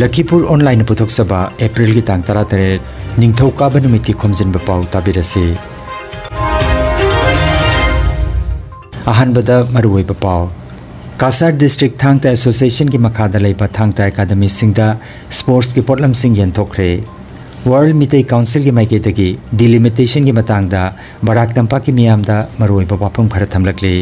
Lakhipur online पुथोक्सबा April की तांग तरा तरे निंगथौ काब नुमित की खोमजिन बपाउ ताबिरसे। अहनबदा मरुवे बपाउ। कासार डिस्ट्रिक्ट थांगता एसोसिएशन की मखादा लेबा थांगता सिंगदा स्पोर्ट्स की पोटलम यंथोखरे वर्ल्ड मितई काउंसिल की माइकेदगी डिलिमिटेशन की मतंगदा, बराक तंपा की मियामदा मरुवे बपाफम खर थमलकले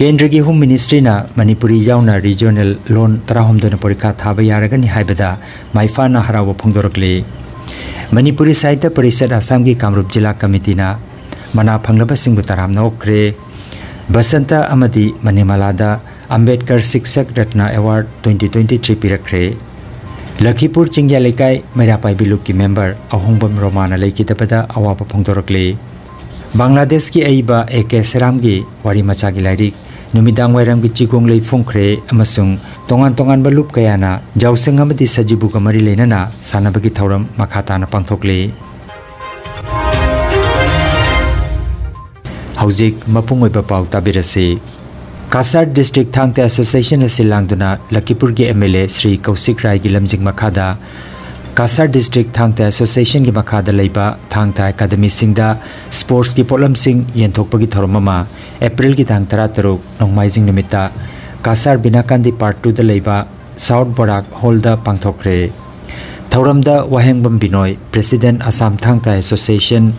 केंद्र की होम मिनिस्ट्री मणिपुरी यावना रीजनल लोन तराहमदन परीक्षा थाब यारगनी हाइबदा माइफाना हराव फोंदोरकले मणिपुरी साहित्य परिषद असम की कामरूप जिला कमिटी मना फंगलब तराम बसंत अमदी मणिमालादा अंबेडकर शिक्षक रत्न अवार्ड 2023 पीरखरे लखीपुर चिंग्या लेकाय मैरापाई बिलुक की मेंबर अहोंबम रोमाना लेकिदबदा अवाब फोंदोरकले बांग्लादेश की अईबा ए के सेराम की वारी मचा की लाइरिक नुमिदांग वायरम की चिगोंग ले फोंखरे अमसुंग तोंगान तोंगान बलुप कयाना जाउसेंग अमदी सजिबु कमरी लेनना सानबगी थौरम मखाताना पांथोकले हौजिक मपुंग ओइबा पाउ ताबिरसे कासार डिस्ट्रिक्ट थांगते एसोसिएशन सिलांगदुना लकीपुर के एमएलए श्री कौशिक राय की लमजिंग मखादा कासार डिस्ट्रिक्ट थांगता एसोसिएशन की मखाद थांगता सिंगदा स्पोर्ट्स की पोलम थोरममा एप्रिल की तांग तरा तरुक नोंगमाइजिंग निमित्ता Kasar Binakandi part two south Barak hall पांथोकरे थौरमदा Wahengbam Binoy president Assam Thangta association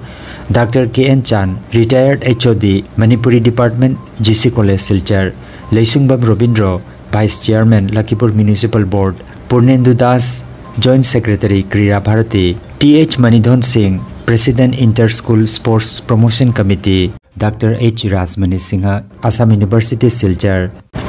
doctor K N Chan retired HOD Manipuri department GC college Silchar Lesungbam Robindro vice chairman Lakhipur municipal board Purnendu Das joint secretary Krida Bharati T H Manidhan Singh president inter school sports promotion committee doctor H Rajmani Sinha Assam university Silchar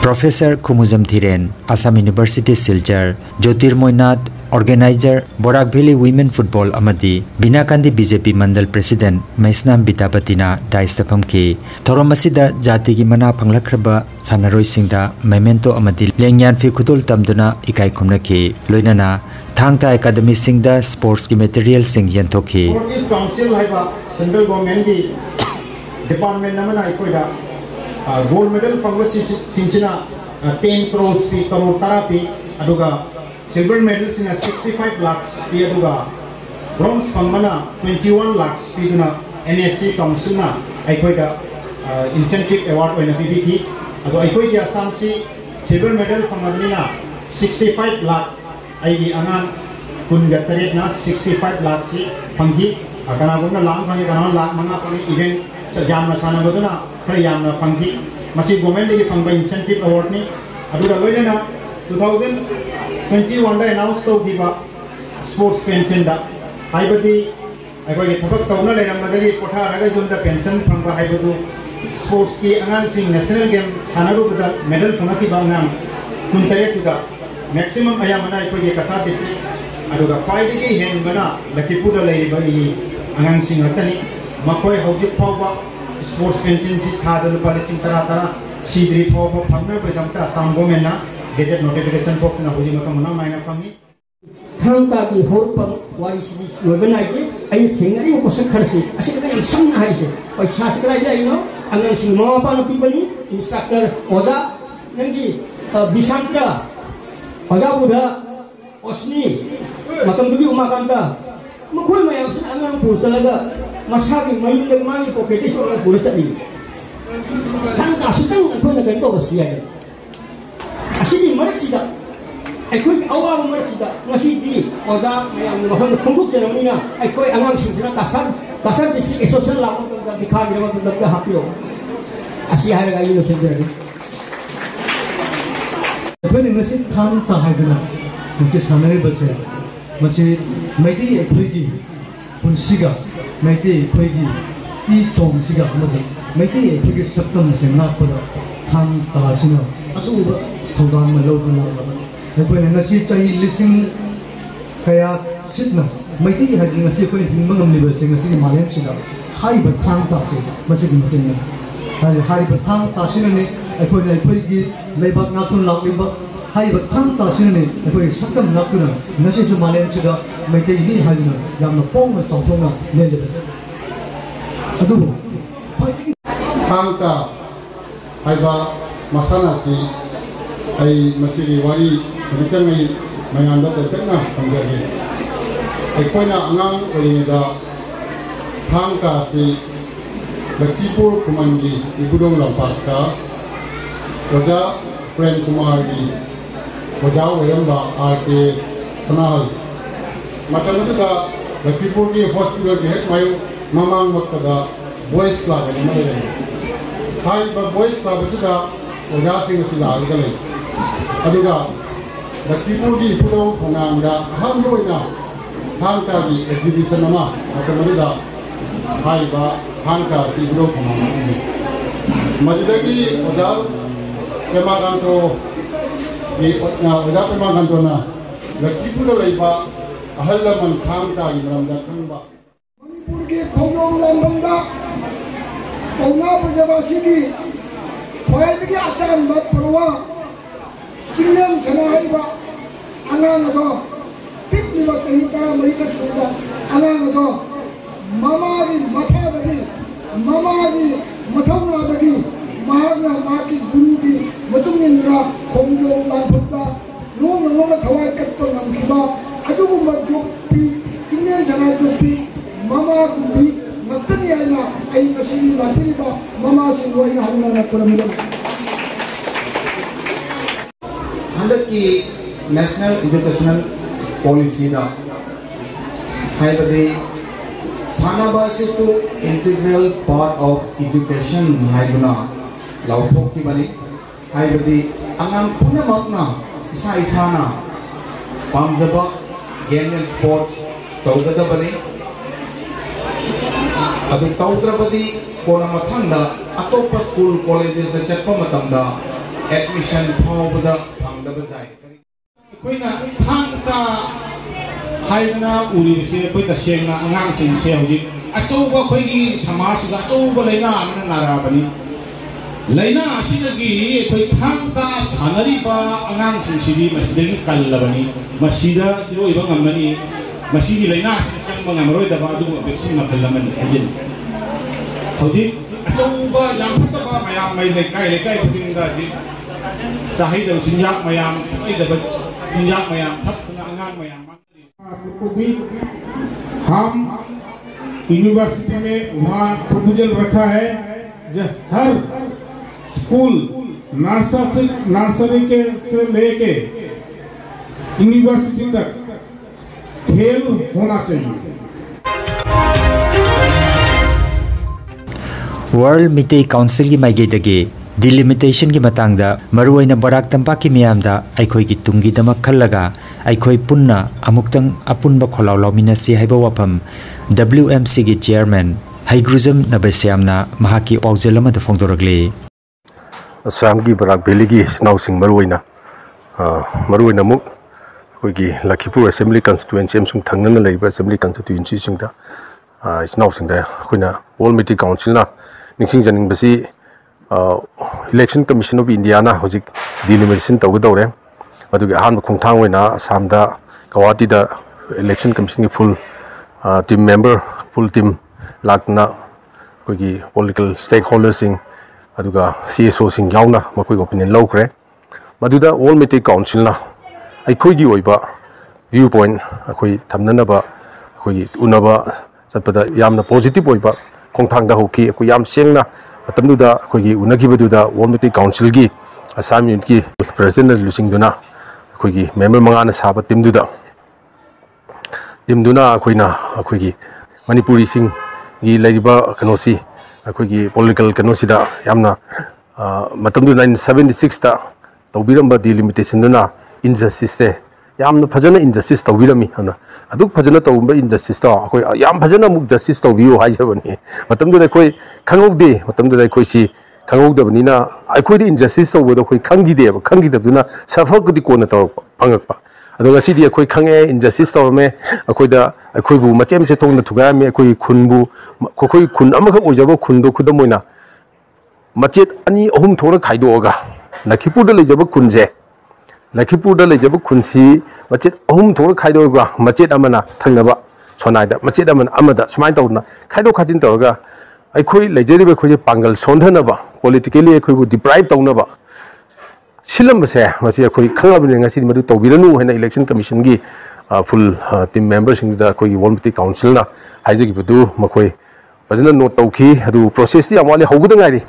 professor Khumujam Dhiren Assam university Silchar Jyotirmoy Nath organizer Borak Valley Women Football Amadi, Binakandi BJP Mandal President Maisnam Bitapatina Daistapam ki, Thoromasida Jati ki mana panglakraba Sanaroi Singda Memento Amadi Lengyan fi Kutul Tamduna Ikai Kumna ki, Loinana Thangta academy Singh sports की material सिंह यंथोखी council है central government की department नमन आइकोइदा gold medal फंग सिंसिना 10 करोड़ पी करोड़ तरा पी अदुगा silver medals ina 65 lakhs pi aduga bronze kamana 21 lakhs pi duna NSC council na aikoi da incentive award oina bi bi ki adu aikoi ki asam si silver medal kamani na 65 lakh ai gi angan kun ga tare na 65 lakh si phangi akana gunna lang phangi kana lakh manga pani event sajam na sana boduna khar yam na phangi masi government ki phangba incentive award ni adu da loina 2000 ꯋꯥꯟꯗ announce ꯇꯧꯈꯤꯕ sports ꯄꯦꯟꯁꯟꯗ ꯍꯥꯏꯕꯗꯤ ꯑꯩꯈꯣꯏꯒꯤ ꯊꯕꯛ ꯇꯧꯅ ꯂꯩꯔꯝꯕꯗꯒꯤ ꯄꯣꯊꯥꯔꯒ ꯌꯨꯝꯗ pension ꯐꯪꯕ ꯍꯥꯏꯕꯗꯨ ꯁ꯭ꯄꯣꯔꯠꯁꯀꯤ ꯑꯉꯥꯡꯁꯤꯡ ꯅꯦꯁꯅꯦꯜ ꯒꯦꯝ ꯁꯥꯟꯅꯔꯨꯕꯗ ꯃꯦꯗꯜ ꯐꯪꯉꯛꯈꯤꯕ ꯑꯉꯥꯡ ꯀꯨꯟꯇꯔꯦꯠꯇꯨꯗ ꯃꯦꯛꯁꯤꯃꯝ ꯑꯌꯥꯝꯕꯅ ꯑꯩꯈꯣꯏꯒꯤ ꯀꯁꯥꯔ ꯗꯤꯁꯇ꯭ꯔꯤꯛ ꯑꯗꯨꯒ ꯈ꯭ꯋꯥꯏꯗꯒꯤ ꯍꯦꯟꯕꯅ ꯂꯛꯈꯤꯄꯨꯔꯗ ꯂꯩꯔꯤꯕ ꯏ ꯑꯉꯥꯡꯁꯤꯡ ꯉꯥꯛꯇꯅꯤ ꯃꯈꯣꯏ ꯍꯧꯖꯤꯛ ꯐꯥꯎꯕ ꯁ꯭ꯄꯣꯔꯠꯁ ꯄꯦꯟꯁꯤꯟꯁꯤ ꯊꯥꯗ ꯂꯨꯄꯥ ꯂꯤꯁꯤꯡ ꯇꯔꯥ ꯇꯔꯥ ꯁꯤꯗ꯭ꯔꯤ ꯐꯥꯎꯕ ꯐꯪꯅꯕꯒꯤꯗꯃꯛꯇ ꯑꯁꯥꯝ ꯒꯣꯔꯃꯦꯟꯅ gadget notification box na huji maka muna maina pangi kham ta hor pa wai si ni lo gana gi ai thing ari ko sa khar si. Asi ka yam sang na hai si. Pa sa sa kra ja ino ang si mo pa no pi pani instructor oza nangi uh, bisanta oza buda osni matam du gi uma kan ta makul ma yam sa ang ang pusa la main le mani ko ke ti so na pulisa ni kham ta ko na gento ba si 가 보르자니 당 가스당 그거는 된거 없어요 아시니 말했시다 아이코이 아우아우 말했시다 마시디 어자 마야 무슨 한국전원이나 아이코이 안강 신지나 가산 가산 디시 에소셜 라고가 비카기라고 된다고 하고요 아시 tunggang malaw tunggang nagpwede nga si chay lising kaya sit na may ti ihagi nga si kwen himang ang libasing nga si malayang sila hai batang tasi masig matin na hai hai batang tasi na ni ay kwen ay kwen gi laybak na tun lak libak hai batang tasi na ni ay kwen sakam lak tun na nga si chu malayang sila may ti ini hagi na yam na pong na sautong na nilibas adubo hai ti tang ta hai ba masana si मसीगी मैम तंगे अखोना आगामीद थांग का Lakhipur Koeman की इबूदों लंपाक ओजा प्रेम कुमार की ओजा होरब आर के सनाल मतलब लकीपुर की हॉस्पिटल के हेक मायू ममांगमद वॉइस क्लाब वॉइस क्लाब ओजा सिंह लागे ꯍꯥꯏꯔꯤꯕ ꯚꯣꯏꯁ ꯀ꯭ꯂꯥꯕ ꯑꯁꯤꯗ ꯑꯣꯖꯥꯁꯤꯡ ꯑꯁꯤ ꯂꯥꯛꯑꯒ ꯂꯩ ꯑꯗꯨꯒ ꯂꯛꯈꯤꯄꯨꯔꯒꯤ ꯏꯄꯨꯗꯧ ꯈꯣꯡꯅꯥꯡꯗ ꯑꯍꯥꯟꯕ ꯑꯣꯏꯅ ꯊꯥꯡ ꯇꯥꯒꯤ ꯑꯦꯛꯖꯤꯕꯤꯁꯟ ꯑꯃ ꯃꯇꯝ ꯑꯗꯨꯗ ꯍꯥꯏꯔꯤꯕ ꯊꯥꯡ ꯇꯥ ꯑꯁꯤ ꯏꯄꯨꯗꯧ ꯈꯣꯡꯅꯥꯡ ꯑꯃꯅꯤ ꯃꯗꯨꯗꯒꯤ ꯑꯣꯖꯥ ꯄꯦꯃꯥꯀꯥꯟꯇꯣ ꯑꯣꯖꯥ ꯄꯦꯃꯥꯀꯥꯟꯇꯣꯅ ꯂꯛꯈꯤꯄꯨꯔꯗ ꯂꯩꯕ ꯑꯍꯜ ꯂꯃꯟ ꯊꯥꯡ ꯇꯥꯒꯤ ꯃꯔꯝꯗ ꯈꯪꯕ ꯃꯅꯤꯄꯨꯔꯒꯤ ꯈꯣꯡꯖꯣꯝ ꯂꯥꯟꯐꯝꯗ ꯄꯧꯅꯥ ꯄ꯭ꯔꯖꯥꯕꯥꯁꯤꯒꯤ ꯈ꯭ꯋꯥꯏꯗꯒꯤ ꯑꯆꯥꯟꯕ ꯄꯨꯔꯋꯥ ꯆꯤꯡꯂꯦꯝ ꯁꯅꯥ ꯍꯥꯏꯔꯤꯕ ꯑꯉꯥꯡ ꯑꯗꯣ ꯄꯤꯛꯂꯤꯕ ꯆꯍꯤ ꯇꯔꯥꯃꯔꯤꯒ ꯁꯨꯕ ꯑꯉꯥꯡ ꯑꯗꯣ ꯃꯃꯥꯒꯤ ꯃꯊꯥꯗꯒꯤ ꯃꯃꯥꯒꯤ ꯃꯊꯧꯅꯥꯗꯒꯤ ꯃꯍꯥꯛꯅ ꯃꯍꯥꯛꯀꯤ ꯒꯨꯔꯨꯒꯤ ꯃꯇꯨꯡ ꯏꯟꯅ ꯈꯣꯡꯖꯣꯝ ꯂꯥꯟꯐꯝꯗ ꯂꯣꯡꯅ ꯂꯣꯡꯅ ꯊꯋꯥꯏ ꯀꯠꯄ ꯉꯝꯈꯤꯕ ꯑꯗꯨꯒꯨꯝꯕ ꯖꯣꯛꯄꯤ ꯆꯤꯡꯂꯦꯝ ꯁꯅꯥ ꯖꯣꯛꯄꯤ ꯃꯃꯥꯒꯨꯝꯕꯤ ꯉꯛꯇꯅꯤ ꯍꯥꯏꯅ ꯑꯩ ꯉꯁꯤꯒꯤ ꯂꯥꯛꯄꯤꯔꯤꯕ ꯃꯃꯥꯁꯤꯡꯕꯨ ꯑꯩꯅ ꯍꯟꯅ ꯈꯨꯔꯝꯒꯅꯤ हंड्रेड नेशनल एजुकेशनल पॉलिसी है सानाबासेसु इंटीग्रल पार्ट ऑफ़ एजुकेशन है लौथोबने आगाम पूर्णमकना इसा इसाना पाजब गेम एंड स्पोर्ट्स तौदबने अब तौद्रबी कोन मथंग अतोप स्कूल कॉलेजेस चटप एडमिशन फाउद ꯐꯪꯗꯕ ꯌꯥꯏ ꯑꯩꯈꯣꯏꯅ ꯊꯥꯡꯇ ꯍꯥꯏꯗꯅ ꯎꯔꯤꯕꯁꯦ ꯑꯩꯈꯣꯏ ꯇꯁꯦꯡꯅ ꯑꯉꯥꯡꯁꯤꯡꯁꯦ ꯍꯧꯖꯤꯛ ꯑꯆꯧꯕ ꯑꯩꯈꯣꯏꯒꯤ ꯁꯃꯥꯖꯁꯤꯗ ꯑꯆꯧꯕ ꯂꯩꯅꯥ ꯑꯃꯅ ꯅꯥꯔꯛꯑꯕꯅꯤ ꯂꯩꯅꯥ ꯑꯁꯤꯗꯒꯤ ꯑꯩꯈꯣꯏ ꯊꯥꯡꯇ ꯁꯥꯟꯅꯔꯤꯕ ꯑꯉꯥꯡꯁꯤꯡꯁꯤꯗꯤ ꯃꯁꯤꯗꯒꯤ ꯀꯜꯂꯕꯅꯤ ꯃꯁꯤꯗ ꯏꯔꯣꯏꯕ ꯉꯝꯒꯅꯤ ꯃꯁꯤꯒꯤ ꯂꯩꯅꯥꯁꯤꯗ ꯆꯪꯕ ꯉꯝꯃꯔꯣꯏꯗꯕ ꯑꯗꯨꯒꯨꯝꯕ ꯚꯦꯛꯁꯤꯟ ꯃꯈꯜ ꯑꯃꯅꯤ ꯍꯥꯏꯖꯅꯤ ꯍꯧꯖꯤꯛ ꯑꯆꯧꯕ ꯌꯥꯝ ꯐꯠꯇꯕ ꯃꯌꯥꯝ ꯃꯩ ꯂꯩꯀꯥꯏ ꯂꯩꯀꯥꯏ ꯈꯨꯗꯤꯡꯗ हम यूनिवर्सिटी में वहाँ प्रपोजल रखा है, जो हर स्कूल नर्सरी नर्सरी के से लेके यूनिवर्सिटी तक खेल होना चाहिए। वर्ल्ड मिटे काउंसिल की माइगे माइगेदगे डिलिमिटेशन की मतंगदा मरुवैना बराक तंपाकी मियामदा अखोई तुंगी दमक खल्लगा अखोई पुन्ना अमुक्तंग अपुनबा खोलाव लौमिनसी हाइबा वफम WMC की चेयरमैन हाइग्रुजम नबेस्यामना महाकी पाउजेल अमदा फोंदोरगले असम की बराक वैली की नाउसिंग मरुवैना मरुवैना मुक अखोई लखीपुर असेंबली कंस्टिट्युएंसी अमसुंग थंगना लेबा असेंबली कंस्टिट्युएंसी सिंगदा इस्नाउसिंगदा अखोइना वर्ल्ड मिटी काउंसिलना इलेक्शन कमीशन ऑफ़ इंडिया ना हजिक डिलिमिटेशन तौगदौरे अदुगे अहान खोंथांग ओइना आसामदा गुवाहाटी दा इलेक्शन कमीशन की full team member full team कोई पॉलिटिकल स्टेक होल्डर सिंग अदुगा सीएसओ सिंग यावना मकोई ओपिनियन लौखरे मदुदा ऑल मिटी काउंसिल ना अखोई ओइबा व्यू पॉइंट अखोई थमननबा अखोई उनबा चतपदा पॉजिटिव ꯃꯇꯝꯗꯨꯗ ꯑꯩꯈꯣꯏꯒꯤ ꯎꯅꯈꯤꯕꯗꯨꯗ ꯋꯥꯔꯜ ꯃꯩꯇꯩ ꯀꯥꯎꯟꯁꯤꯜꯒꯤ ꯑꯁꯥꯝ ꯌꯨꯅꯤꯠꯀꯤ ꯄ꯭ꯔꯁꯤꯗꯦꯟꯅ ꯂꯨꯆꯤꯡꯗꯨꯅ ꯑꯩꯈꯣꯏꯒꯤ ꯃꯦꯝꯕꯔ ꯃꯉꯥꯅ ꯁꯥꯕ ꯇꯤꯝꯗꯨꯗ ꯇꯤꯝꯗꯨꯅ ꯑꯩꯈꯣꯏꯅ ꯑꯩꯈꯣꯏꯒꯤ ꯃꯅꯤꯄꯨꯔꯤꯁꯤꯡꯒꯤ ꯂꯩꯔꯤꯕ ꯀꯩꯅꯣꯁꯤ ꯑꯩꯈꯣꯏꯒꯤ ꯄꯣꯂꯤꯇꯤꯀꯦꯜ ꯀꯩꯅꯣꯁꯤꯗ ꯌꯥꯝꯅ ꯃꯇꯝꯗꯨ ꯅꯥꯏꯟꯇꯤꯟ ꯁꯕꯦꯟꯇꯤ ꯁꯤꯛꯁꯇ ꯇꯧꯕꯤꯔꯝꯕ ꯗꯤꯂꯤꯃꯤꯇꯦꯁꯟꯗꯨꯅ ꯏꯟꯖꯁꯇꯤꯁꯁꯦ ꯌꯥꯝꯅ ꯐꯖꯅ ꯏꯟꯖꯁꯇꯤꯁ ꯇꯧꯕꯤꯔꯝꯃꯤ ꯑꯗꯨꯅ ꯑꯗꯨꯛ ꯐꯖꯅ ꯇꯧꯕ ꯏꯟꯖꯁꯇꯤꯁꯇꯣ ꯑꯩꯈꯣꯏ ꯌꯥꯝ ꯐꯖꯅ ꯑꯃꯨꯛ ꯖꯁꯇꯤꯁ ꯇꯧꯕꯤꯌꯨ ꯍꯥꯏꯖꯕꯅꯤ ꯃꯇꯝꯗꯨꯗ ꯑꯩꯈꯣꯏ ꯈꯪꯍꯧꯗꯦ ꯃꯇꯝꯗꯨꯗ ꯑꯩꯈꯣꯏꯁꯤ ꯈꯪꯍꯧꯗꯕꯅꯤꯅ ꯑꯩꯈꯣꯏꯗꯤ ꯏꯟꯖꯁꯇꯤꯁ ꯇꯧꯕꯗꯣ ꯑꯩꯈꯣꯏ ꯈꯪꯈꯤꯗꯦꯕ ꯈꯪꯈꯤꯗꯕꯗꯨꯅ ꯁꯐꯔꯕꯨꯗꯤ ꯀꯣꯟꯅ ꯇꯧꯔꯛꯄ ꯐꯪꯉꯛꯄ ꯑꯗꯣ ꯉꯁꯤꯗꯤ ꯑꯩꯈꯣꯏ ꯈꯪꯉꯦ ꯏꯟꯖꯁꯇꯤꯁ ꯇꯧꯔꯝꯃꯦ ꯑꯩꯈꯣꯏꯗ ꯑꯩꯈꯣꯏꯕꯨ ꯃꯆꯦꯠ ꯃꯆꯦꯠ ꯊꯣꯛꯅ ꯊꯨꯒꯥꯏꯔꯝꯃꯤ ꯑꯩꯈꯣꯏꯒꯤ ꯈꯨꯟꯕꯨ ꯑꯩꯈꯣꯏ ꯈꯨꯟ ꯑꯃꯈꯛ ꯑꯣꯏꯖꯕ ꯈꯨꯟꯗꯣ ꯈꯨꯗꯝ ꯑꯣꯏꯅ ꯃꯆꯦꯠ ꯑꯅꯤ ꯑꯍꯨꯝ ꯊꯣꯛꯅ ꯈꯥꯏꯗꯣꯛꯑꯒ ꯂꯛꯈꯤꯄꯨꯔꯗ ꯂꯩꯖꯕ ꯈꯨꯟꯁꯦ ꯂꯛꯈꯤꯄꯨꯔꯗ ꯂꯩꯖꯕ ꯈꯨꯟꯁꯤ ꯃꯆꯦꯠ ꯑꯍꯨꯝ ꯊꯣꯛꯅ ꯈꯥꯏꯗꯣꯛꯑꯒ ꯃꯆꯦꯠ ꯑꯃꯅ ꯊꯪꯅꯕ ꯁꯣꯅꯥꯏꯗ ꯃꯆꯦꯠ ꯑꯃꯅ ꯑꯃꯗ ꯁꯨꯃꯥꯏꯅ ꯇꯧꯗꯅ ꯈꯥꯏꯗꯣꯛ ꯈꯥꯏꯖꯤꯟ ꯇꯧꯔꯒ ꯑꯩꯈꯣꯏ ꯂꯩꯖꯔꯤꯕ ꯑꯩꯈꯣꯏꯁꯦ ꯄꯥꯡꯒꯜ ꯁꯣꯟꯊꯅꯕ ꯄꯣꯂꯤꯇꯤꯀꯦꯂꯤ ꯑꯩꯈꯣꯏꯕꯨ ꯗꯤꯄ꯭ꯔꯥꯏꯞ ꯇꯧꯅꯕ सिलंबसे मसी अखोई खंगाबने ngasi मदु तौबिरनु हैना इलेक्शन कमीशन की फुल टीम मेंबर सिंग दा कोई वोलमती काउंसिल ना हाइजे की बदु मखोई फजना नोट तौखी अदु प्रोसेस ती अमाले होगद गाइरी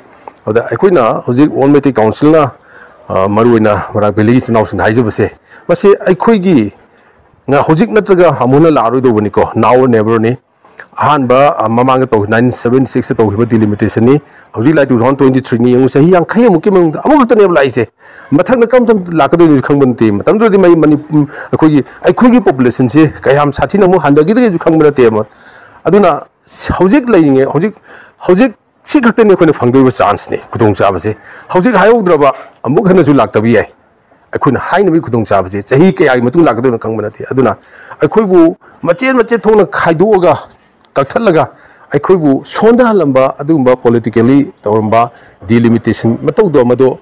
अदा अखोइना हुजिक वोलमती काउंसिल ना मरुइना मरा बेली सिनाउसिन हाइजे बसे मसी अखोइगी nga hojik natraga amuna laroi do bani ko now never ni han ba mamang to 976 to hiba delimitation ni hoji lai 2023 ni yang sahi yang khai muki mang amu ta ne lai se mathang na kam tam la ka do ni khang ban ti matam do di mai mani khoi gi ai khoi gi population se kayam sathi na mu han da gi de khang ban te ma aduna hojik lai nge hojik hojik si khak te ne khoi phang do chance ni kudong cha ba se hojik hayo dra ba amu khana su lak ta bi ai ꯑꯩꯈꯣꯏꯅ ꯍꯥꯏꯅꯕꯒꯤ ꯈꯨꯗꯣꯡꯆꯥꯕꯁꯦ ꯆꯍꯤ ꯀꯌꯥꯒꯤ ꯃꯇꯨꯡ ꯂꯥꯛꯀꯗꯣꯏꯅꯣ ꯈꯪꯕ ꯅꯠꯇꯦ ꯑꯗꯨꯅ ꯑꯩꯈꯣꯏꯕꯨ ꯃꯆꯦꯠ ꯃꯆꯦꯠ ꯊꯣꯛꯅ ꯈꯥꯏꯗꯣꯛꯑꯒ ꯀꯛꯊꯠꯂꯒ ꯑꯩꯈꯣꯏꯕꯨ ꯁꯣꯟꯊꯍꯜꯂꯝꯕ ꯑꯗꯨꯒꯨꯝꯕ ꯄꯣꯂꯤꯇꯤꯀꯦꯜꯂꯤ ꯇꯧꯔꯝꯕ ꯗꯤꯂꯤꯃꯤꯇꯦꯁꯟ ꯃꯇꯧꯗꯣ ꯃꯗꯣ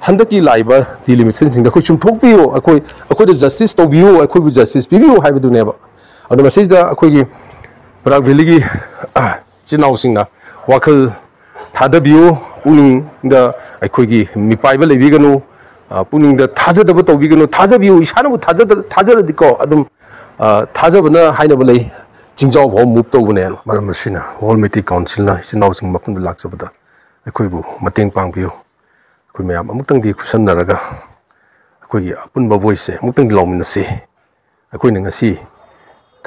ꯍꯟꯗꯛꯀꯤ ꯂꯥꯛꯏꯕ ꯗꯤꯂꯤꯃꯤꯇꯦꯁꯟꯁꯤꯡꯗ ꯑꯩꯈꯣꯏ ꯆꯨꯝꯊꯣꯛꯄꯤꯌꯨ ꯑꯩꯈꯣꯏ ꯑꯩꯈꯣꯏꯗ ꯖꯁꯇꯤꯁ ꯇꯧꯕꯤꯌꯨ ꯑꯩꯈꯣꯏꯕꯨ ꯖꯁꯇꯤꯁ ꯄꯤꯕꯤꯌꯨ ꯍꯥꯏꯕꯗꯨꯅꯦꯕ ꯑꯗꯣ ꯃꯁꯤꯗ ꯑꯩꯈꯣꯏꯒꯤ ꯕꯔꯥꯛ ꯚꯦꯂꯤꯒꯤ ꯏꯆꯤꯜ ꯏꯅꯥꯎꯁꯤꯡꯅ ꯋꯥꯈꯜ ꯊꯥꯗꯕꯤꯌꯨ ꯄꯨꯛꯅꯤꯡꯗ ꯑꯩꯈꯣꯏꯒꯤ ꯃꯤꯄꯥꯏꯕ ꯂꯩꯕꯤꯒꯅꯨ ꯄꯨꯛꯅꯤꯡꯗ ꯊꯥꯖꯗꯕ ꯇꯧꯕꯤꯒꯅꯨ ꯊꯥꯖꯕꯤꯌꯨ ꯏꯁꯥꯅꯕꯨ ꯊꯥꯖꯔꯗꯤꯀꯣ ꯑꯗꯨꯝ ꯊꯥꯖꯕꯅ ꯍꯥꯏꯅꯕ ꯂꯩ ꯆꯤꯡꯖꯥꯎ ꯐꯥꯎ ꯃꯨꯞ ꯇꯧꯕꯅꯦꯅ ꯃꯔꯝ ꯑꯁꯤꯅ ꯋꯥꯔꯜ ꯃꯩꯇꯩ ꯀꯥꯎꯟꯁꯤꯜꯅ ꯏꯆꯤꯟ ꯏꯅꯥꯎꯁꯤꯡ ꯃꯐꯝꯗ ꯂꯥꯛꯆꯕꯗ ꯑꯩꯈꯣꯏꯕꯨ ꯃꯇꯦꯡ ꯄꯥꯡꯕꯤꯌꯨ ꯑꯩꯈꯣꯏ ꯃꯌꯥꯝ ꯑꯃꯨꯛꯇꯪꯗꯤ ꯈꯨꯠꯁꯟꯅꯔꯒ ꯑꯩꯈꯣꯏꯒꯤ ꯑꯄꯨꯟꯕ ꯚꯣꯏꯁꯁꯦ ꯑꯃꯨꯛꯇꯪꯗꯤ ꯂꯥꯎꯃꯤꯟꯅꯁꯤ ꯑꯩꯈꯣꯏꯅ ꯉꯁꯤ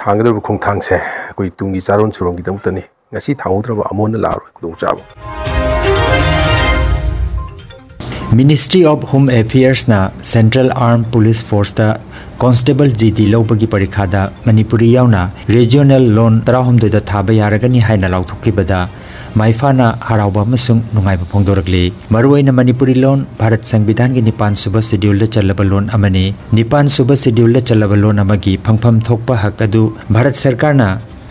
ꯊꯥꯡꯒꯗꯕ ꯈꯣꯡꯊꯥꯡꯁꯦ ꯑꯩꯈꯣꯏ ꯇꯨꯡꯒꯤ ꯆꯥꯔꯣꯟ ꯁꯨꯔꯣꯟꯒꯤꯗꯃꯛꯇꯅꯤ ꯉꯁꯤ ꯊꯥꯡꯍꯧꯗ꯭ꯔꯕ ꯑꯃꯣꯟꯅ ꯂꯥꯛꯑꯔꯣꯏ ꯈꯨꯗꯣꯡꯆꯥꯕ Ministry of Home Affairs na Central Armed Police Force ta Constable GD lobagi parikhada Manipuri yauna regional loan tarahum da thaba yaragani haina lauthukibada maifana harauba masung nungaiba phongdorakli maruaina Manipuri loan Bharat Sangvidhan gi nipan suba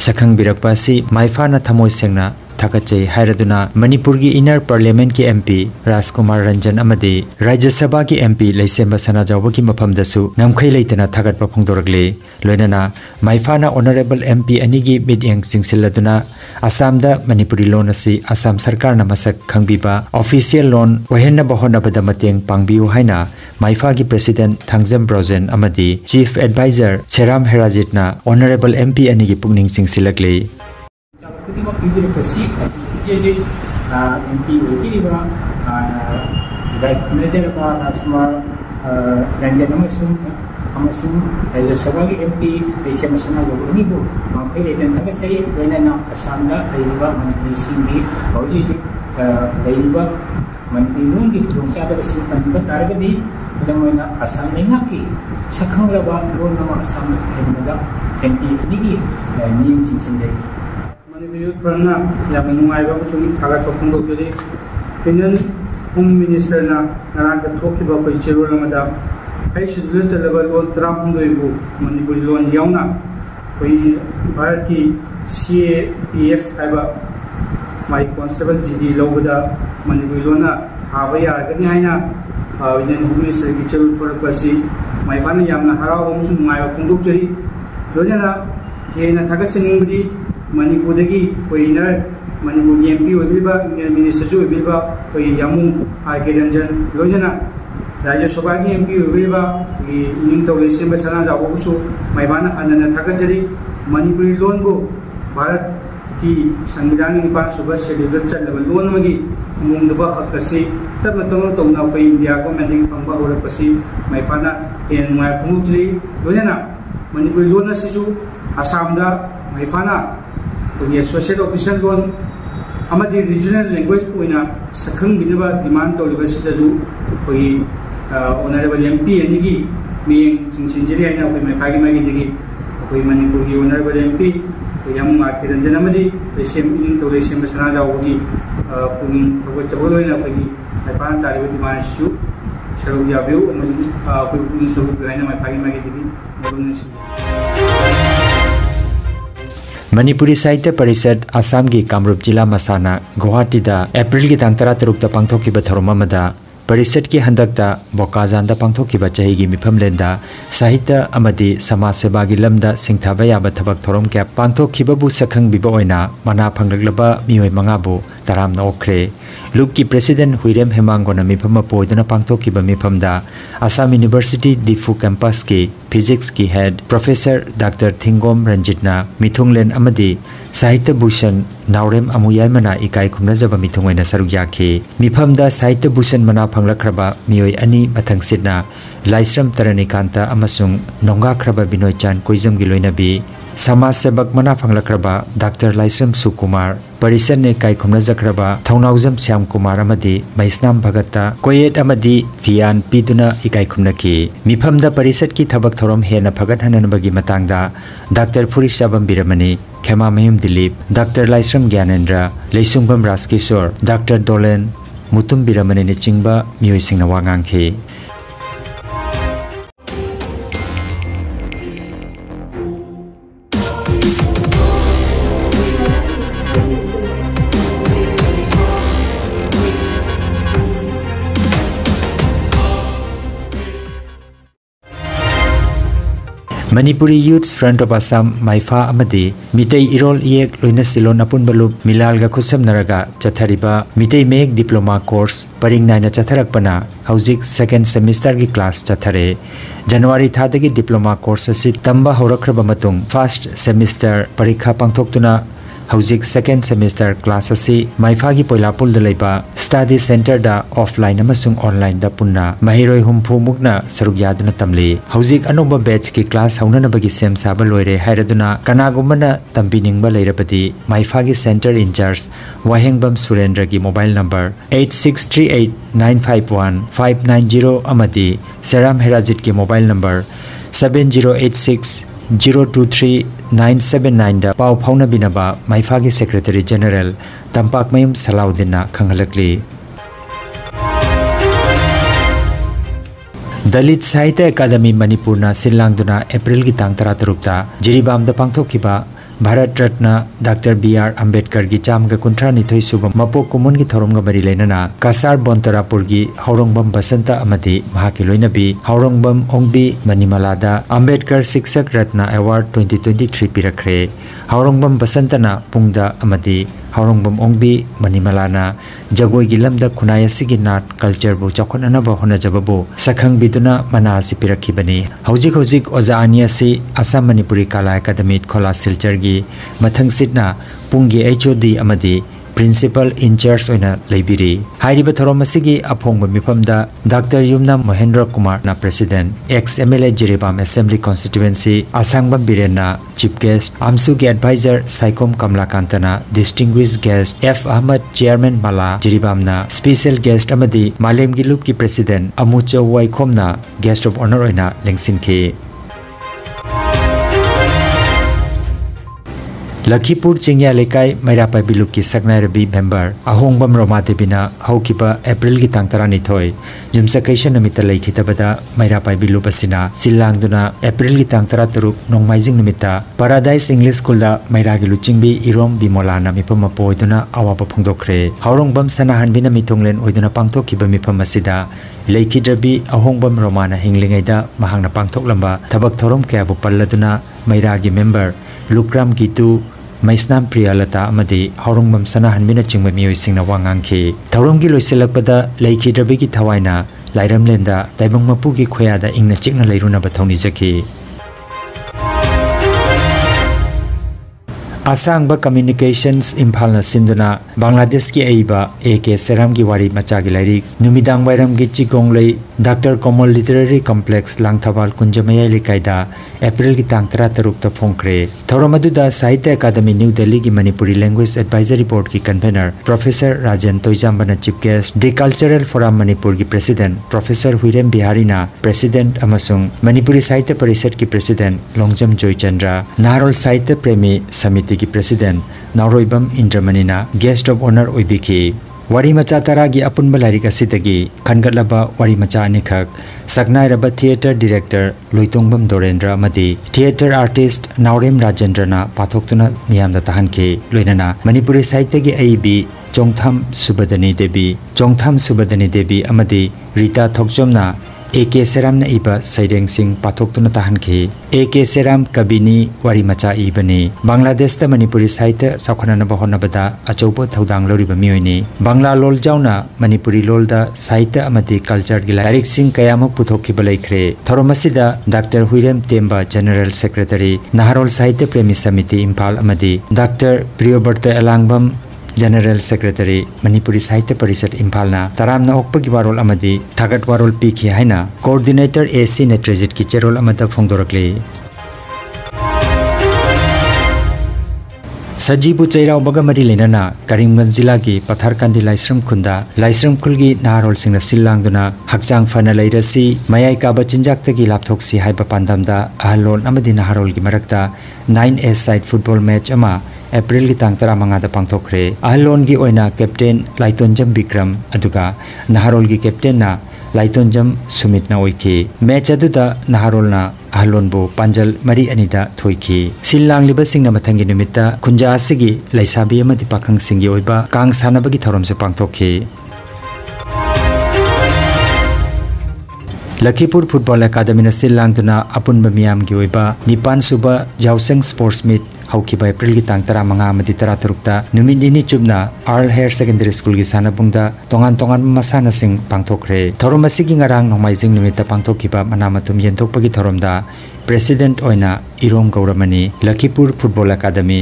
สักขังบิรักภาษีไม่ฟ้านาทมวยเสียงนะ Manipur की inner parliament की MP Rajkumar Ranjan Rajya Sabha की MP लेसेम सना जाव की मफम दसु नमखै लेतना थगत फोंदोरगले लोइनना माइफाना honourable MP अनि की असम दा Manipuri loan असि असम सरकार मसक खंगबिबा ऑफिशियल लोन मतेंग पांगबिउ हाइना माइफा की president Thangjam Brojen chief adviser Seram हेराजितना honourable MP अनि की 이만큼 힘들었고 시까지 이게 이제 아 MP 오기리가 아 이가 내제르바 다스마 런제놈의 숨 हमें सुन एज ए सभागी एम पी ऐसे मसना लोगों को फिर लेते थक चाहिए लेना ना असम मनपुरी सिंह हजिब मनपुरी लोन की खुदचाब तब तारगदी असम लेना की सखंग लोन असम एम पी अनी ꯐꯔꯅ ꯌꯥꯝꯅ ꯅꯨꯡꯉꯥꯏꯕ ꯑꯃꯁꯨꯡ ꯊꯥꯒꯠꯄ ꯐꯣꯡꯗꯣꯛꯆꯔꯤ ꯏꯟꯗꯤꯌꯟ ꯍꯣꯝ ꯃꯤꯅꯤꯁꯇꯔꯅ ꯉꯔꯥꯡꯗ ꯊꯣꯛꯈꯤꯕ ꯑꯩꯈꯣꯏ ꯆꯦꯔꯣꯜ ꯑꯃꯗ ꯑꯩ ꯁꯤꯗꯨꯗ ꯆꯠꯂꯕ ꯂꯣꯟ ꯇꯔꯥꯍꯨꯝꯗꯣꯏꯕꯨ ꯃꯅꯤꯄꯨꯔꯤ ꯂꯣꯟ ꯌꯥꯎꯅ ꯑꯩꯈꯣꯏ ꯚꯥꯔꯠꯀꯤ ꯁꯤ ꯑꯦ ꯄꯤ ꯑꯦꯐ ꯍꯥꯏꯕ ꯃꯥꯒꯤ ꯀꯣꯟꯁꯇꯦꯕꯜ ꯖꯤ ꯗꯤ ꯂꯧꯕꯗ ꯃꯅꯤꯄꯨꯔꯤ ꯂꯣꯟꯅ ꯊꯥꯕ ꯌꯥꯔꯒꯅꯤ ꯍꯥꯏꯅ ꯏꯟꯗꯤꯌꯟ ꯍꯣꯝ ꯃꯤꯅꯤꯁꯇꯔꯒꯤ ꯆꯦꯔꯣꯜ ꯊꯣꯛꯂꯛꯄ ꯑꯁꯤ ꯃꯥꯏꯐꯥꯅ ꯌꯥꯝꯅ ꯍꯔꯥꯎꯕ ꯑꯃꯁꯨꯡ ꯅꯨꯡꯉꯥꯏꯕ ꯐꯣꯡꯗꯣꯛꯆꯔꯤ ꯂꯣꯏꯅꯅ ꯍꯦꯟꯅ ꯊꯥꯒꯠꯆꯅꯤꯡꯕꯗꯤ मणिपुरदगी इनर मनपुर एम पी होबा Indian minister R K Ranjan लोजना राज्य सभा की एम पी होगी निंगतौले सेम सनाजाबू मैबान हनन थागजरी मणिपुरी लोन को भारत की संविधान निपान सूब शेड्यूल चलब लोन की हक से तब तब तौना इंडिया इंडिया गवर्नमेंट फंब हौरपी मैपान हेन नुआ फोंगचली लोजना मणिपुरी लोन असू असम मैफाना ꯑꯩꯈꯣꯏꯒꯤ ꯑꯦꯁꯣꯁꯤꯌꯦꯠ ꯑꯣꯐꯤꯁꯔ ꯂꯣꯟ ꯑꯃꯗꯤ ꯔꯤꯖꯅꯦꯜ ꯂꯦꯡꯒ꯭ꯋꯦꯖ ꯑꯣꯏꯅ ꯁꯛꯈꯪꯕꯤꯅꯕ ꯗꯤꯃꯥꯟ ꯇꯧꯔꯤꯕꯁꯤꯗꯁꯨ ꯑꯩꯈꯣꯏꯒꯤ ꯑꯣꯅꯔꯦꯕꯜ ꯑꯦꯝ ꯄꯤ ꯑꯅꯤꯒꯤ ꯃꯤꯠꯌꯦꯡ ꯆꯤꯡꯁꯤꯟꯖꯔꯤ ꯍꯥꯏꯅ ꯑꯩꯈꯣꯏ ꯃꯥꯏꯄꯥꯒꯤ ꯃꯥꯏꯀꯩꯗꯒꯤ ꯑꯩꯈꯣꯏ ꯃꯅꯤꯄꯨꯔꯒꯤ ꯑꯣꯅꯔꯦꯕꯜ ꯑꯦꯝ ꯄꯤ ꯑꯩꯈꯣꯏ ꯌꯥꯝ ꯀꯤꯔꯟꯖꯟ ꯑꯃꯗꯤ ꯂꯩꯁꯦꯝ ꯏꯅꯤꯡꯊꯧ ꯂꯩꯁꯦꯝꯕ ꯁꯅꯥꯖꯥꯎꯕꯒꯤ ꯄꯨꯛꯅꯤꯡ ꯊꯧꯒꯠꯆꯕ ꯂꯣꯏꯅ ꯑꯩꯈꯣꯏꯒꯤ ꯃꯥꯏꯄꯥꯅ ꯇꯥꯔꯤꯕ ꯗꯤꯃꯥꯟ ꯑꯁꯤꯁꯨ ꯁꯔꯨꯛ ꯌꯥꯕꯤꯌꯨ ꯑꯃꯁꯨꯡ ꯑꯩꯈꯣꯏ ꯄꯨꯛꯅꯤꯡ ꯊꯧꯒꯠꯄꯤꯌꯨ ꯍꯥꯏꯅ ꯃꯥꯏꯄꯥꯒꯤ ꯃꯥꯏꯀꯩꯗꯒꯤ ꯃꯔꯨ मणिपुरी साहित्य परिषद असम की कामरूप जिला मसाना गुवाहाटी अप्रैल की तंग तरह तरुक परिषद की हंदकता बोकाजान पांथोखिबा चहीगी मिफमलेंदा साहित्य समाज सेवा की लमदा सिंथाबा याबा थबक क्या पांथोखिबबु सखंगबिबा मना फंगलगलबा मियोय मंगाबु तरामना ओखरे लुक की प्रेसिडेंट हुइरेम हेमांगोना मिफम पोइदना पांथोखिबा मिफमदा असम यूनिवर्सिटी दिफु कैंपस की फिजिक्स की हेड प्रोफेसर डॉक्टर थिंगोम रंजितना मिथुंगलेन अमदी साहित्य भूषण नावरेम अमुयामना इकाई खुमनजब मिथुंगैना सरुक याखे मिफमदा साहित्य भूषण मना फंगलख्रब मियोय अनि मथंगसिना लाइस्रम तरनिकांता अमसुंग नोंगाखरबा बिनोय चान कोइजम गिलोइनबी समाज सेवक मना फंगलख्रब डॉक्टर लाइस्रम सुकुमार परिषद ने काई खुमनजखरबा थौनाउजम श्याम कुमार अमदी मैस्नाम भगता कोयेट फियान पीदुना इकाई मिफमदा परिषद की थबक थौरम हेना फगत doctor Phurishabam Birmani Khema Mayum Dilip doctor Laishram Gyanendra Lesungbam Rajkishore doctor Dolen Mutum Birmani Chingba मियोइसिंग वांगांखे Manipuri Youth Front of Assam Maifa amadi Mitei Irol yek Loina Silon Apun Balup Milalga Kusam Naraga Chathariba Mitei Mek Diploma Course Paring Naina chatharak pana Hauzik Second Semester gi class chathare January thadagi diploma course asi tamba horakraba matung first semester parikha pangthoktuna ꯍꯧꯖꯤꯛ second semester class ꯑꯁꯤ ꯃꯩꯐꯥꯒꯤ ꯄꯣꯏꯂꯥꯄꯨꯜꯗ ꯂꯩꯕ ꯁ꯭ꯇꯥꯗꯤ ꯁꯦꯟꯇꯔꯗ offline ꯑꯃꯁꯨꯡ ꯑꯣꯟꯂꯥꯏꯟꯗ ꯄꯨꯟꯅ ꯃꯍꯩꯔꯣꯏ ꯍꯨꯝꯐꯨꯃꯨꯛꯅ ꯁꯔꯨꯛ ꯌꯥꯗꯨꯅ ꯇꯝꯂꯤ ꯍꯧꯖꯤꯛ ꯑꯅꯧꯕ ꯕꯦꯆꯀꯤ ꯀ꯭ꯂꯥꯁ ꯍꯧꯅꯅꯕꯒꯤ ꯁꯦꯝ ꯁꯥꯕ ꯂꯣꯏꯔꯦ ꯍꯥꯏꯔꯗꯨꯅ ꯀꯅꯥꯒꯨꯝꯕꯅ ꯇꯝꯕꯤꯅꯤꯡꯕ ꯂꯩꯔꯕꯗꯤ ꯃꯩꯐꯥꯒꯤ ꯁꯦꯟꯇꯔ ꯏꯟꯆꯥꯔꯖ ꯋꯥꯍꯦꯡꯕꯝ ꯁꯨꯔꯦꯟꯗ꯭ꯔꯒꯤ mobile number eight six three eight nine five one five nine zero ꯑꯃꯗꯤ ꯁꯦꯔꯥꯝ ꯍꯦꯔꯥꯖꯤꯠꯀꯤ mobile number seven zero eight six zero two three nine seven nine पाव फाउनबीनब माइफागी सेक्रेटरी जनरल तंपाकमयम सलाउद्दीन खंगलकली दलित साहित्य अकादमी मणिपुर सिलांगदुना एप्रिल की तांग तरा तरुकता Jiribam पांथोखिबा Bharat Ratna doctor B R Ambedkar की चाम कुंथ्रा निथई सुब मपो कुमुन की थोरम मरी लेना कासार बोंतरापुर की हौरंगबम बसंत लोइनबी हौरंगबम Ongbi Manimala Ambedkar Shikshak Ratna award twenty twenty three पीरखे हौरंगबम बसंतना पुंगदा अमदी हौरंगबम ओंगबी मनीमलाना जगोई की द खुनाय सिगि नाट कल्चर बु बिदुना मना सि पिरखि पिरखिबनी हौजिक हौजिक ओजा आनिया असि असम मणिपुरी कला अकादमी खोला सिलचर की मथंग सिटना पुंगी एचओडी अमदी प्रिंसिपल इंचार्ज ओइना लेबिरी हाइरिबा थरोम असिगी अफोंग मिफमदा डॉक्टर युमना महेंद्र कुमार ना president ex MLA Jiribam assembly constituency Asangbam बिरेना chief guest आमसु के adviser Saikhom कमलाकांतना distinguished guest F Ahmed chairman माला जिरीबामना स्पेशल गेस्ट अमदी मालेम गिलुप की प्रेसिडेंट अमुचो वाइखोमना गेस्ट ऑफ़ ऑनर ओइना लेंसिनखे लखीपुर चिंगिया लेकाई मैरापाई बिलुक की सकनायरबी मेंबर अहोंगबम रोमा देवीना हौकिबा अप्रैल की तांग तरानिथोय जुमसकैशन नमित लेखितबदा मैरापाई बिलुप असिना सिलांगदुना अप्रैल की तांग तरा तरुक नोंगमाइजिंग नमिता पाराडाइस इंग्लिश स्कूल दा मैरागी लुचिंगबी इरोम बिमोलाना मिफम अपोइदुना अवाब फोंदोखरे हौरोंगबम सनाहनबिना मिथोंगलेन ओइदुना पांगथोकिबा मिफम असिदा लेखिद्रबी Ahongbam maisnam priyalata amadi horong mam sana hanmina chingma mioi singna wangang khi thorong gi loiselak pada leikhi drabi gi thawaina lairam lenda taibang mapu gi khoya da ingna chikna leiruna bathoni jaki असंग communications Imphal सिंधुना बांग्लादेश की अईबा ए के serum की वारी मचा की lyric नुमिदांग वायरम की चिकोंगलई डॉक्टर कॉमल लिटरेरी कॉम्प्लेक्स लांगथवाल कुंजमया लिकायदा अप्रैल की तांग तरा तरुक फोंखरे थौरम साहित्य अकादमी न्यू दिल्ली की मणिपुरी लैंग्वेज एडवाइजरी बोर्ड की convener professor Rajan तोइजाम्बना chief guest the cultural forum Manipur की प्रेसिडेंट प्रोफेसर हुईरेम बिहारीना प्रेसिडेंट मणिपुरी साहित्य परिषद की प्रेसिडेंट लोंगजम जयचंद्र नारोल साहित्य प्रेमी समिति की प्रेसिडेंट नारोइबम इंद्रमणिना गेस्ट ऑफ़ ऑनर ओइबिखी वारी मचा तरागी अपुनब लाइरिक असिदगी खनगतलबा वारी मचा अनिखक सकनाइरबा theatre director Loitongbam Dorendra theatre artist Naorem राजेंद्रना तहनखे लोइनना मणिपुरी साहित्य की चोंगथाम सुबदनी देवी चोंगथाम सुबदनी देवी रीता थोकचोमना ए के सेराम इब सैरेंग सिंह पाथोक्तुन ताहनखे ए के सेराम कबिनी वारी मचा इबनी बांग्लादेश मणिपुरी साहित्य सखनन बहनबदा अचौब थौदांग लौरिब लोल जाउना मणिपुरी लोल साहित्य कल्चर गी लाइरिक सिंह कयामक पुथोकिब लैख्रे थरोमसिदा doctor general secretary Naharol Sahitya Premi Samiti Imphal अमदी doctor Priyobrata Alangbam general secretary Manipuri Sahitya Parishad इम्फालना तराम ओकपगी वारोल थागत वारोल पीखी हाइना coordinator AC नेट्रेजिट की चेरोल अमदा फोंदोरकले सजीबु चैराव बगा मरी लेना करीमगंज जिला की पथारकांदी लाइस्रम खुंदा खुल की नारोल सिंह सिल्लांगदुना हकचांग फना लैरसी मयाई काबा चिंजाक तगी लापथोक्सी हाइबा पांदमदा अहलोन अमदी नारोल की 9 एस साइड फुटबॉल मैच अमा एप्रिल की तांग तरा मंगादा पांगथोखरे अहलोन की ओइना कैप्टन लाइतोंजम विक्रम अदुगा नहारोल की कैप्टन ना लाइतोंजम सुमित ना ओइखी मैच अदुदा नहारोल ना अहलोनबो पांजल मरी अनिदा थोइखी सिल्लांगलिबा सिंगना मथंगी निमित्ता खुंजा असिगी लैसाबी अमदि पाखंग सिंगी ओइबा कांग लखीपुर फुटबॉल अकादमी सिल्लांगदुना अपुनबा मियाम की ओइबा निपान सुबा जाउसेंग स्पोर्ट्स मीट नुमित निनी चुबना आर्ल हायर सेकेंडरी स्कूल की सानापुंगदा तोंगान तोंगान मसाना सिंग पांगथोखरे थोरम असिगी ngarang नोंमाइजिंग निमित्त पांगथोखिबा मनामतुम येंथोकपगी president ओइना Irom Gourmani Lakhipur football academy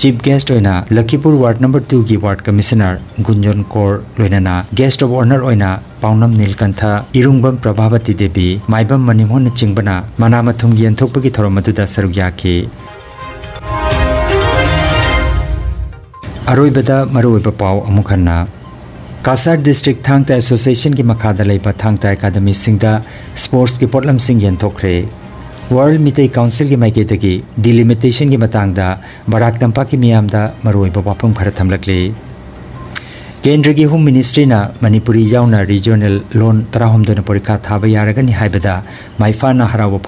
chief guest ओइना Lakhipur ward number 2 की वार्ड कमिश्नर गुंजन कोर लोइनाना गेस्ट ऑफ़ ऑनर ओइना पाउनम नीलकंथा इरुंगबम प्रभावती देवी माइबम मनिमोन चिंगबना मनामथुम येंथोकपगी थोरम अदुदा सरुक याखी अरोबदा मरोब पाव अमुखन्ना कासार डिस्ट्रिक्ट थांगता एसोसिएशन की मखादा लेबा थांगता एकाडमी सिंगदा स्पोर्ट्स की पोटलम सिंग यंथोखरे वर्ल्ड मितई काउंसिल की माइकेदगी डिलिमिटेशन की मतंगदा बराक तंपा की मियामदा मरोब वाफम खर थमलकले केंद्र की होम मिनिस्ट्री ना मणिपुरी याउना रीजनल लोन तराहमदन परीक्षा थाब यारगनी हाइबदा माइफाना हराव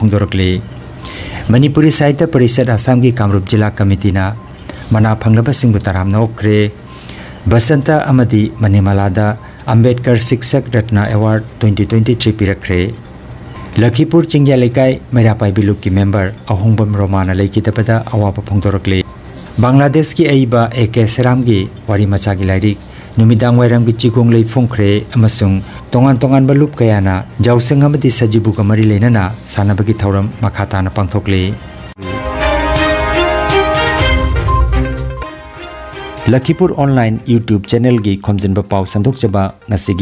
साहित्य परिषद कामरूप जिला कमिटी मना फंगलबसिंग तराम नौक्रे बसंता अमदी मनीमालादा अंबेडकर शिक्षक रत्न अवार्ड 2023 पिरख्रे लखीपुर चिंग्या लेकाई मैरापाई बिलुक की मेंबर अहोंबम रोमाना लेकिदबदा अवाब फोंदोरकले बांग्लादेश की अइबा ए के सेराम की वारी मचा की लाइरिक नुमिदांग वायरम की चिगोंग ले फोंख्रे तोंगान तोंगान बलुप कयाना अमदी सजिबु कमरी लेनना सानबगी थौरम मखाताना पांगथोकले लखीपुर ऑनलाइन यूट्यूब चैनल की खोमजिनब पाव संदोकजबा ngasi